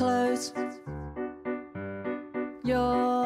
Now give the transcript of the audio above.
Close your.